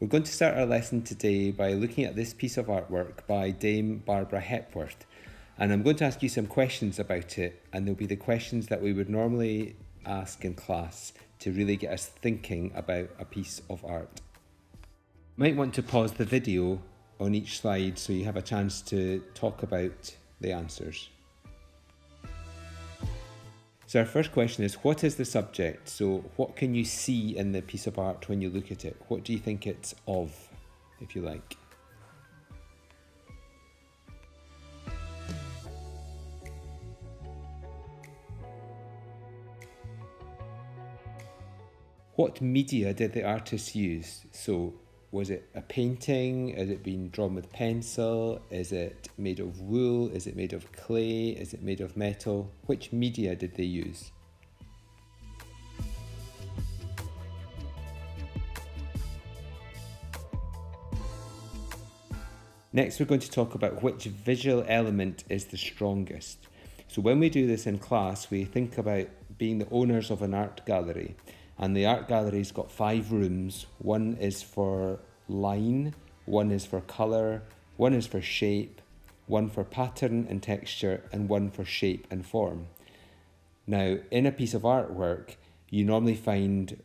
We're going to start our lesson today by looking at this piece of artwork by Dame Barbara Hepworth. And I'm going to ask you some questions about it, and they'll be the questions that we would normally ask in class to really get us thinking about a piece of art. You might want to pause the video on each slide so you have a chance to talk about the answers. So our first question is, what is the subject? So what can you see in the piece of art when you look at it? What do you think it's of, if you like? What media did the artist use? So was it a painting? Is it being drawn with pencil? Is it made of wool? Is it made of clay? Is it made of metal? Which media did they use? Next, we're going to talk about which visual element is the strongest. So when we do this in class, we think about being the owners of an art gallery and the art gallery's got five rooms. One is for line, one is for colour, one is for shape, one for pattern and texture, and one for shape and form. Now, in a piece of artwork, you normally find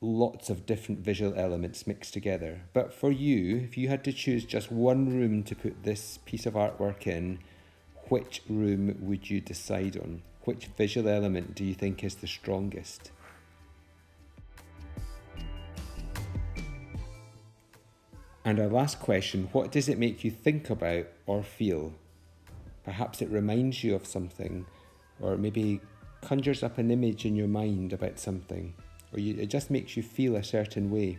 lots of different visual elements mixed together. But for you, if you had to choose just one room to put this piece of artwork in, which room would you decide on? Which visual element do you think is the strongest? And our last question what does it make you think about or feel? Perhaps it reminds you of something, or maybe conjures up an image in your mind about something, or you, it just makes you feel a certain way.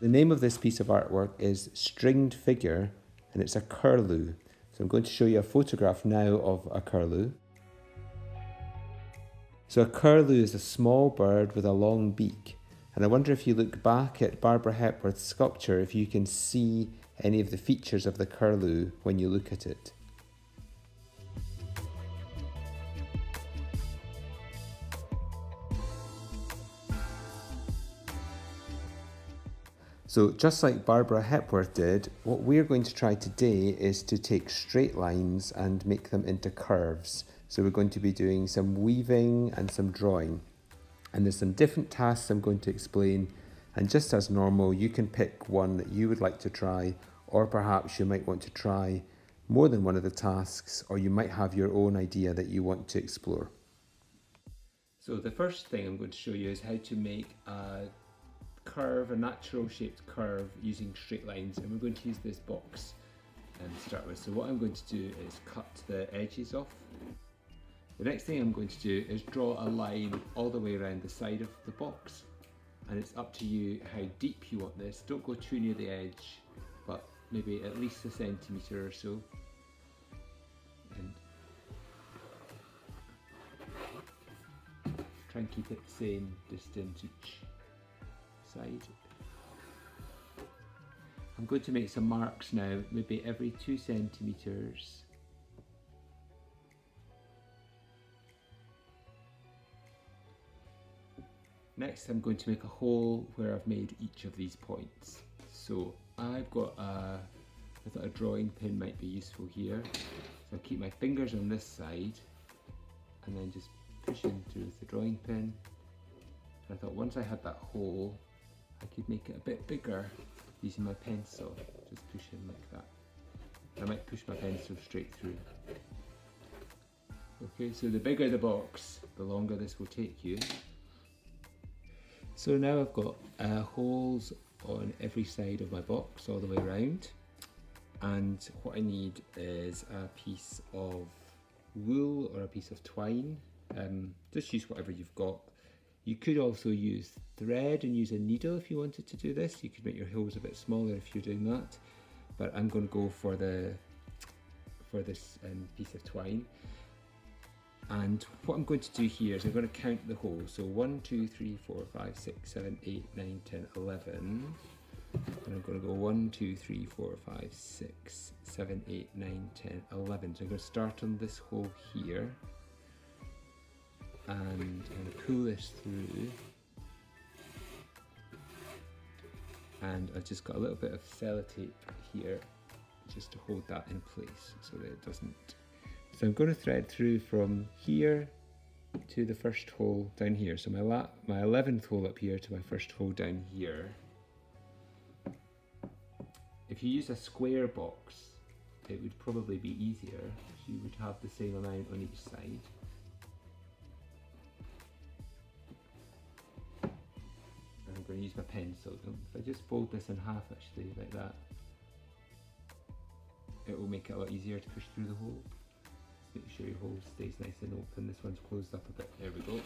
The name of this piece of artwork is Stringed Figure, and it's a curlew. So I'm going to show you a photograph now of a curlew. So a curlew is a small bird with a long beak. And I wonder if you look back at Barbara Hepworth's sculpture, if you can see any of the features of the curlew when you look at it. So just like Barbara Hepworth did, what we're going to try today is to take straight lines and make them into curves. So we're going to be doing some weaving and some drawing. And there's some different tasks I'm going to explain. And just as normal, you can pick one that you would like to try, or perhaps you might want to try more than one of the tasks, or you might have your own idea that you want to explore. So the first thing I'm going to show you is how to make a curve, a natural shaped curve using straight lines and we're going to use this box um, and start with. So what I'm going to do is cut the edges off. The next thing I'm going to do is draw a line all the way around the side of the box and it's up to you how deep you want this. Don't go too near the edge but maybe at least a centimetre or so. And try and keep it the same distance each side. I'm going to make some marks now, maybe every two centimetres. Next I'm going to make a hole where I've made each of these points. So I've got a, I thought a drawing pin might be useful here. So I keep my fingers on this side and then just push in through the drawing pin. I thought once I had that hole, I could make it a bit bigger using my pencil, just push in like that. I might push my pencil straight through. Okay, so the bigger the box, the longer this will take you. So now I've got uh, holes on every side of my box all the way around. And what I need is a piece of wool or a piece of twine. Um, just use whatever you've got. You could also use thread and use a needle if you wanted to do this. You could make your holes a bit smaller if you're doing that. But I'm going to go for the for this um, piece of twine. And what I'm going to do here is I'm going to count the holes. So 1, 2, 3, 4, 5, 6, 7, 8, 9, 10, 11. And I'm going to go 1, 2, 3, 4, 5, 6, 7, 8, 9, 10, 11. So I'm going to start on this hole here and I'm going to pull this through and I've just got a little bit of sellotape here just to hold that in place so that it doesn't. So I'm going to thread through from here to the first hole down here. So my my 11th hole up here to my first hole down here. If you use a square box, it would probably be easier. You would have the same amount on each side. Use my pencil. If I just fold this in half actually, like that, it will make it a lot easier to push through the hole. Make sure your hole stays nice and open. This one's closed up a bit. There we go.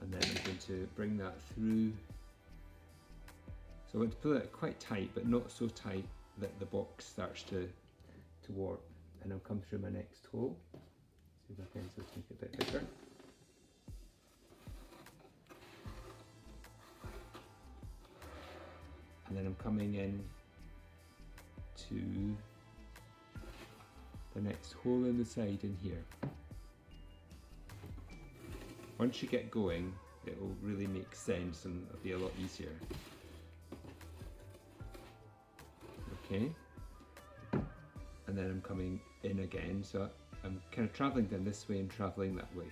And then I'm going to bring that through. So I want to pull it quite tight, but not so tight that the box starts to, to warp. And I'll come through my next hole. See if can so make it a bit bigger. and then I'm coming in to the next hole in the side in here. Once you get going, it will really make sense and it'll be a lot easier. Okay, and then I'm coming in again, so I'm kind of traveling down this way and traveling that way.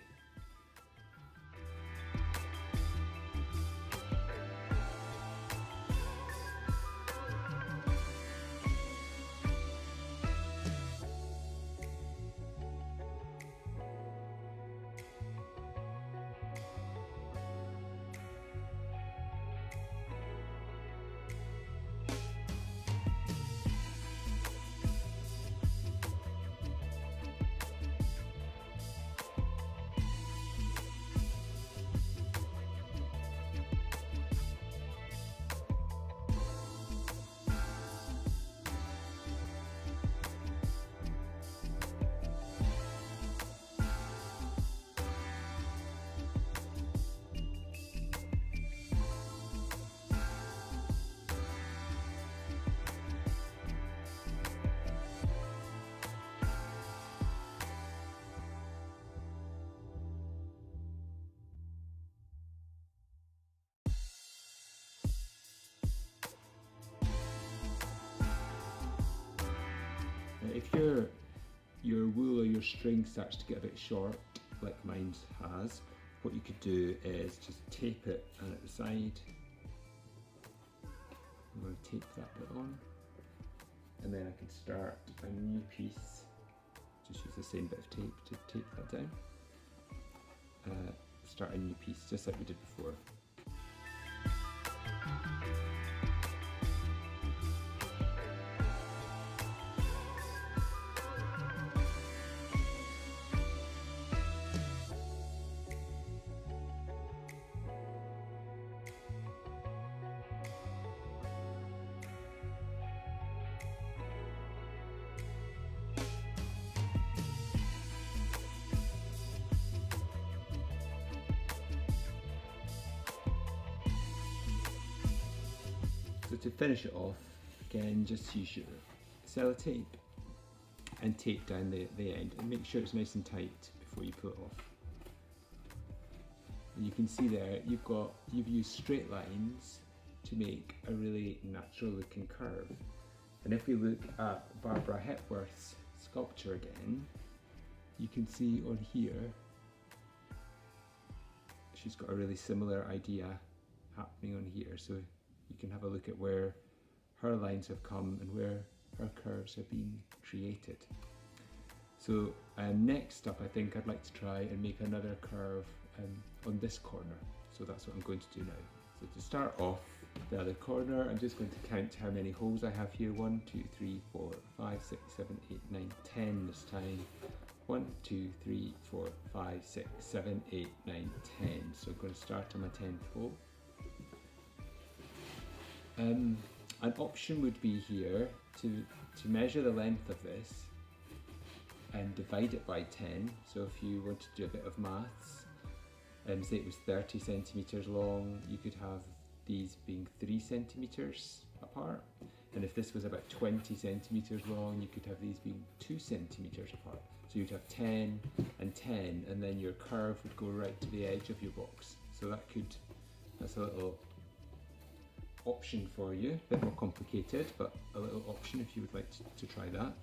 If your your wool or your string starts to get a bit short, like mine has, what you could do is just tape it at the side, I'm going to tape that bit on, and then I can start a new piece, just use the same bit of tape to tape that down, uh, start a new piece just like we did before. To finish it off, again, just use your sellotape and tape down the, the end and make sure it's nice and tight before you pull it off. And you can see there, you've got, you've used straight lines to make a really natural looking curve. And if we look at Barbara Hepworth's sculpture again, you can see on here, she's got a really similar idea happening on here. So you can have a look at where her lines have come and where her curves have been created. So um, next up I think I'd like to try and make another curve um, on this corner. So that's what I'm going to do now. So to start off the other corner I'm just going to count how many holes I have here. 1, 2, 3, 4, 5, 6, 7, 8, 9, 10 this time. 1, 2, 3, 4, 5, 6, 7, 8, 9, 10. So I'm going to start on my 10th hole. Um, an option would be here to, to measure the length of this and divide it by 10. So if you want to do a bit of maths, um, say it was 30 centimetres long, you could have these being 3 centimetres apart. And if this was about 20 centimetres long, you could have these being 2 centimetres apart. So you'd have 10 and 10, and then your curve would go right to the edge of your box. So that could, that's a little option for you, a bit more complicated, but a little option if you would like to, to try that.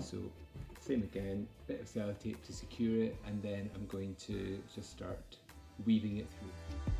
So same again, bit of sellotape to secure it, and then I'm going to just start weaving it through.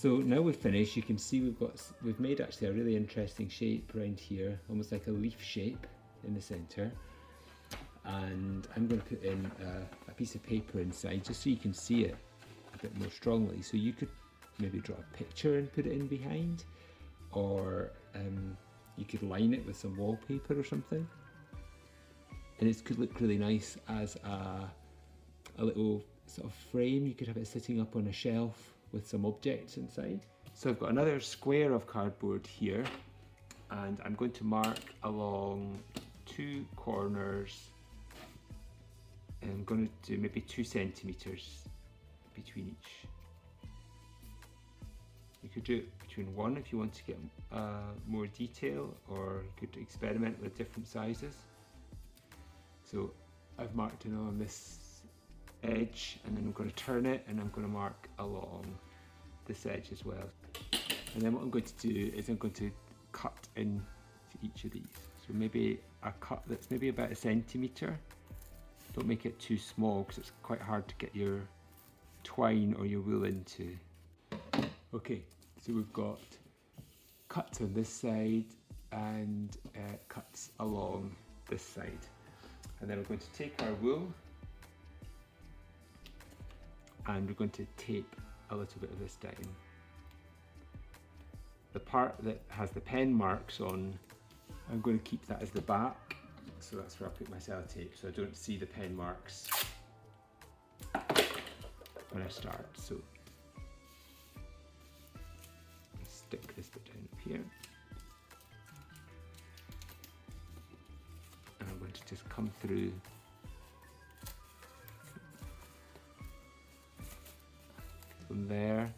So now we've finished, you can see we've got we've made actually a really interesting shape around here, almost like a leaf shape in the centre. And I'm going to put in a, a piece of paper inside just so you can see it a bit more strongly. So you could maybe draw a picture and put it in behind, or um, you could line it with some wallpaper or something. And it could look really nice as a, a little sort of frame. You could have it sitting up on a shelf with some objects inside. So I've got another square of cardboard here and I'm going to mark along two corners and I'm going to do maybe two centimeters between each. You could do it between one if you want to get uh, more detail or you could experiment with different sizes. So I've marked it on this edge and then I'm going to turn it and I'm going to mark along this edge as well. And then what I'm going to do is I'm going to cut into each of these. So maybe a cut that's maybe about a centimetre. Don't make it too small because it's quite hard to get your twine or your wool into. Okay, so we've got cuts on this side and uh, cuts along this side. And then we're going to take our wool and we're going to tape a little bit of this down. The part that has the pen marks on, I'm going to keep that as the back, so that's where I put my sellotape, so I don't see the pen marks when I start. So stick this bit down here. And I'm going to just come through from there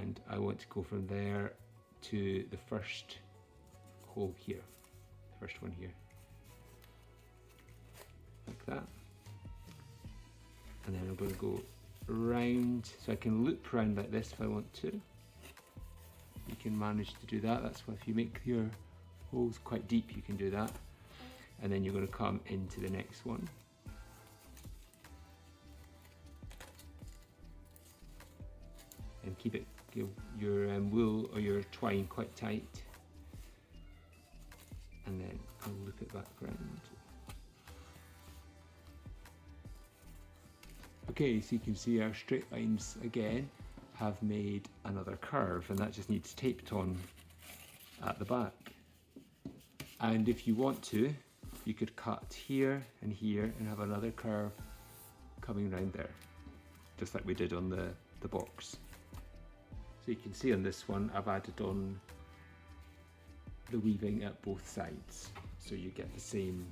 and I want to go from there to the first hole here, the first one here, like that. And then I'm going to go round, so I can loop around like this if I want to. You can manage to do that, that's why if you make your holes quite deep you can do that. And then you're going to come into the next one. And keep it your, your um, wool or your twine quite tight and then I'll loop it back around. Okay, so you can see our straight lines again have made another curve and that just needs taped on at the back. And if you want to, you could cut here and here and have another curve coming around there, just like we did on the, the box. So you can see on this one I've added on the weaving at both sides so you get the same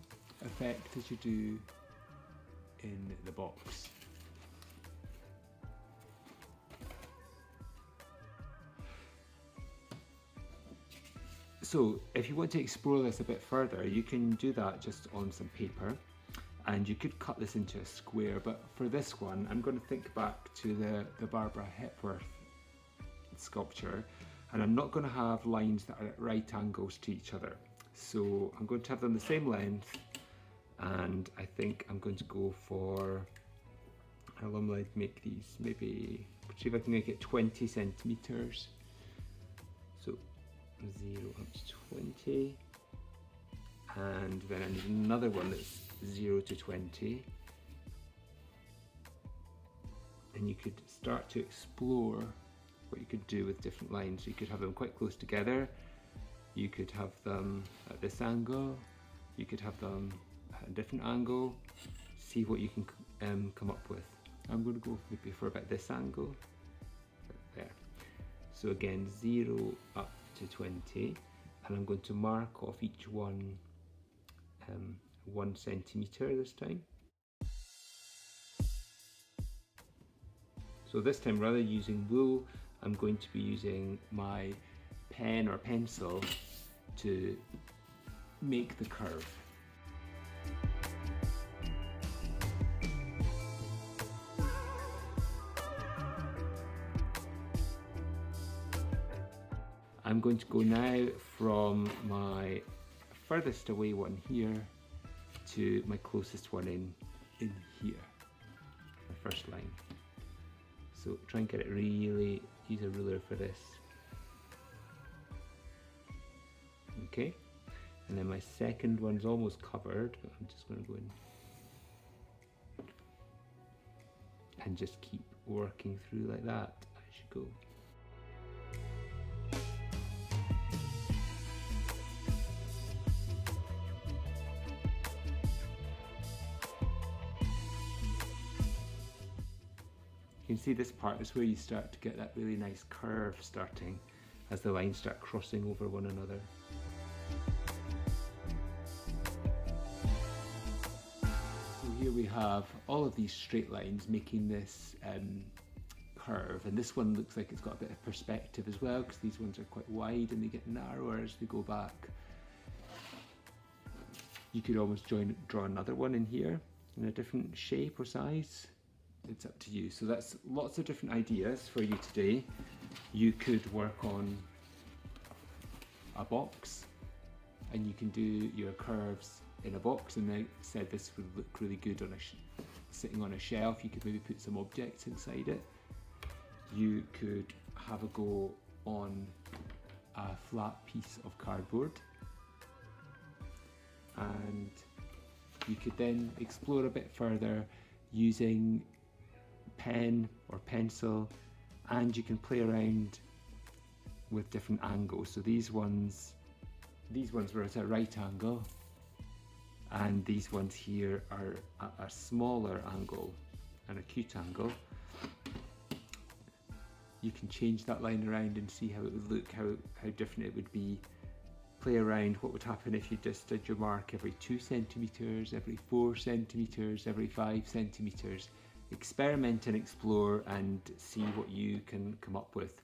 effect as you do in the box. So if you want to explore this a bit further you can do that just on some paper and you could cut this into a square but for this one I'm going to think back to the, the Barbara Hepworth sculpture and I'm not going to have lines that are at right angles to each other. So I'm going to have them the same length and I think I'm going to go for how I'll normally make these maybe, see if I can make it 20 centimeters. So zero up to 20. And then I need another one that's zero to 20. And you could start to explore what you could do with different lines. You could have them quite close together. You could have them at this angle. You could have them at a different angle. See what you can um, come up with. I'm going to go maybe for about this angle. There. So again, 0 up to 20. And I'm going to mark off each one um, 1 centimetre this time. So this time rather using wool, I'm going to be using my pen or pencil to make the curve. I'm going to go now from my furthest away one here to my closest one in, in here, the first line. So try and get it really, use a ruler for this. Okay, and then my second one's almost covered, but I'm just going to go in and just keep working through like that as you go. Can see this part is where you start to get that really nice curve starting as the lines start crossing over one another. So here we have all of these straight lines making this um, curve and this one looks like it's got a bit of perspective as well because these ones are quite wide and they get narrower as they go back. You could almost join, draw another one in here in a different shape or size it's up to you. So that's lots of different ideas for you today. You could work on a box and you can do your curves in a box and I said this would look really good on a sitting on a shelf. You could maybe put some objects inside it. You could have a go on a flat piece of cardboard and you could then explore a bit further using pen or pencil and you can play around with different angles. So these ones, these ones were at a right angle and these ones here are at a smaller angle, an acute angle. You can change that line around and see how it would look, how, how different it would be. Play around what would happen if you just did your mark every two centimeters, every four centimeters, every five centimeters experiment and explore and see what you can come up with.